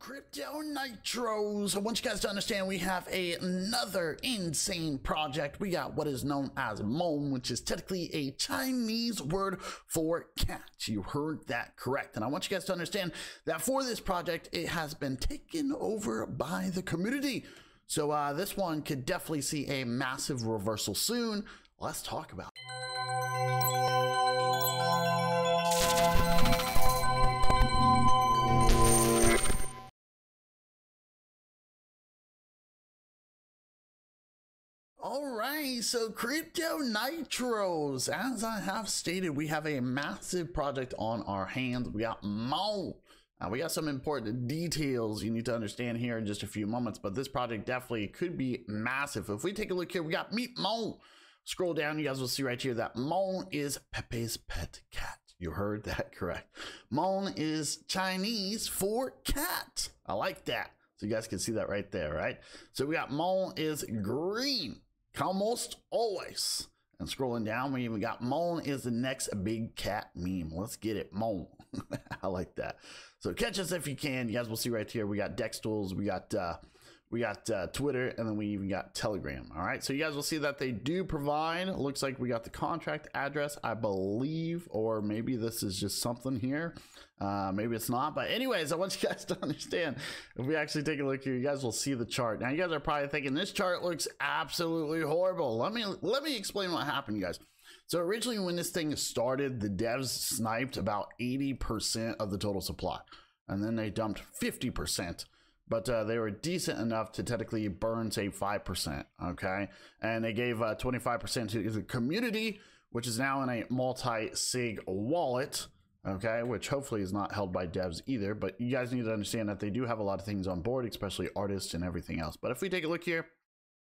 Crypto Nitros. I want you guys to understand we have a, another insane project. We got what is known as Mao, which is technically a Chinese word for cat. You heard that correct. And I want you guys to understand that for this project, it has been taken over by the community. So uh, this one could definitely see a massive reversal soon. Let's talk about it. All right, so Crypto Nitros. As I have stated, we have a massive project on our hands. We got Mao. Uh, we got some important details you need to understand here in just a few moments, but this project definitely could be massive. If we take a look here, we got Meet Mao. Scroll down, you guys will see right here that Mao is Pepe's pet cat. You heard that correct. Mao is Chinese for cat. I like that. So you guys can see that right there, right? So we got Mao is green almost always. And scrolling down, we even got Mao is the next big cat meme. Let's get it, Mao. I like that. So catch us if you can. You guys will see right here. We got Dex tools. We got uh, we got uh, Twitter, and then we even got Telegram. All right, so you guys will see that they do provide. Looks like we got the contract address, I believe, or maybe this is just something here. Uh, maybe it's not, but anyways, I want you guys to understand. If we actually take a look here, you guys will see the chart. Now, you guys are probably thinking this chart looks absolutely horrible. Let me let me explain what happened, you guys. So originally, when this thing started, the devs sniped about 80% of the total supply, and then they dumped 50% but uh, they were decent enough to technically burn, say, 5%. Okay. And they gave uh, 25% to the community, which is now in a multi sig wallet. Okay. Which hopefully is not held by devs either. But you guys need to understand that they do have a lot of things on board, especially artists and everything else. But if we take a look here,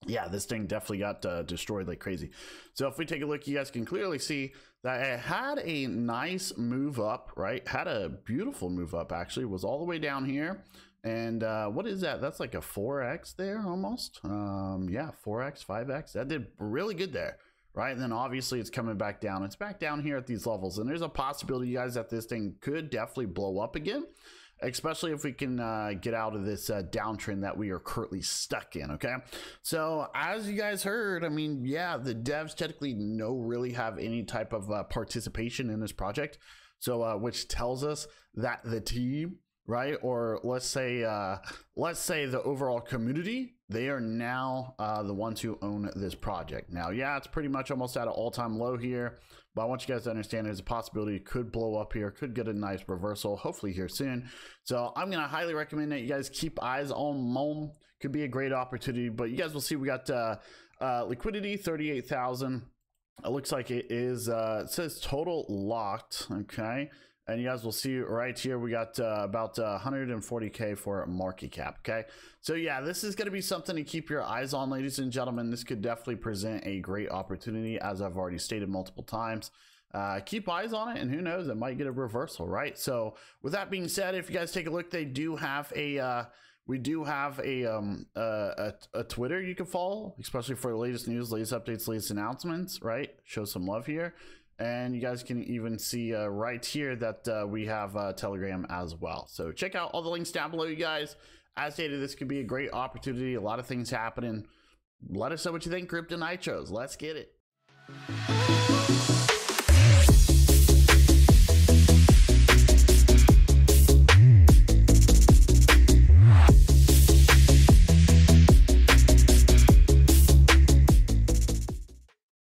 yeah, this thing definitely got uh, destroyed like crazy. So if we take a look, you guys can clearly see that it had a nice move up, right? Had a beautiful move up, actually. was all the way down here and uh, what is that? That's like a 4x there almost. Um, yeah, 4x, 5x. That did really good there, right? And then obviously it's coming back down. It's back down here at these levels. And there's a possibility, you guys, that this thing could definitely blow up again, especially if we can uh, get out of this uh, downtrend that we are currently stuck in, okay? So as you guys heard, I mean, yeah, the devs technically no really have any type of uh, participation in this project. So, uh, which tells us that the team right? Or let's say uh, let's say the overall community they are now uh, the ones who own this project. Now yeah it's pretty much almost at an all-time low here but i want you guys to understand there's a possibility it could blow up here could get a nice reversal hopefully here soon. So i'm gonna highly recommend that you guys keep eyes on Mao could be a great opportunity but you guys will see we got uh, uh liquidity 38000 it looks like it is uh it says total locked okay and you guys will see right here we got uh, about uh, 140k for market cap okay so yeah this is going to be something to keep your eyes on ladies and gentlemen this could definitely present a great opportunity as i've already stated multiple times uh, keep eyes on it and who knows it might get a reversal right so with that being said if you guys take a look they do have a uh, we do have a, um, a, a Twitter you can follow, especially for the latest news, latest updates, latest announcements. Right, show some love here. And you guys can even see uh, right here that uh, we have uh, Telegram as well. So check out all the links down below, you guys. As stated, this could be a great opportunity. A lot of things happening. Let us know what you think, Crypto Nitros. Let's get it.